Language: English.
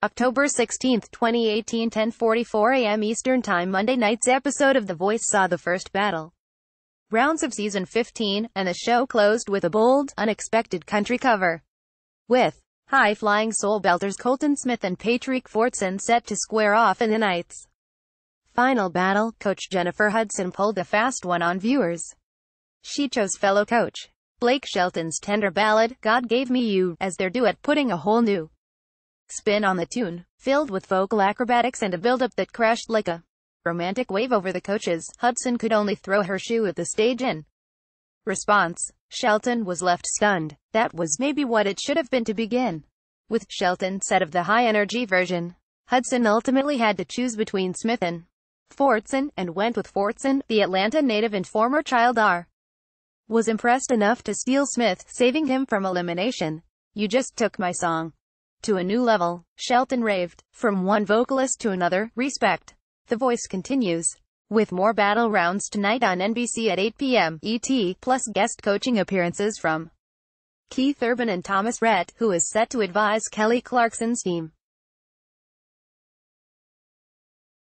October 16, 2018 10.44 a.m. Eastern Time Monday night's episode of The Voice saw the first battle rounds of season 15, and the show closed with a bold, unexpected country cover. With high-flying soul belters Colton Smith and Patrique Fortson set to square off in the night's final battle, Coach Jennifer Hudson pulled a fast one on viewers. She chose fellow coach Blake Shelton's tender ballad, God Gave Me You, as their duet putting a whole new spin on the tune, filled with vocal acrobatics and a build-up that crashed like a romantic wave over the coaches. Hudson could only throw her shoe at the stage in response. Shelton was left stunned. That was maybe what it should have been to begin. With Shelton said of the high-energy version, Hudson ultimately had to choose between Smith and Fortson, and went with Fortson, the Atlanta native and former child R. Was impressed enough to steal Smith, saving him from elimination. You just took my song to a new level, Shelton raved. From one vocalist to another, respect. The Voice continues. With more battle rounds tonight on NBC at 8 p.m. ET, plus guest coaching appearances from Keith Urban and Thomas Rhett, who is set to advise Kelly Clarkson's team.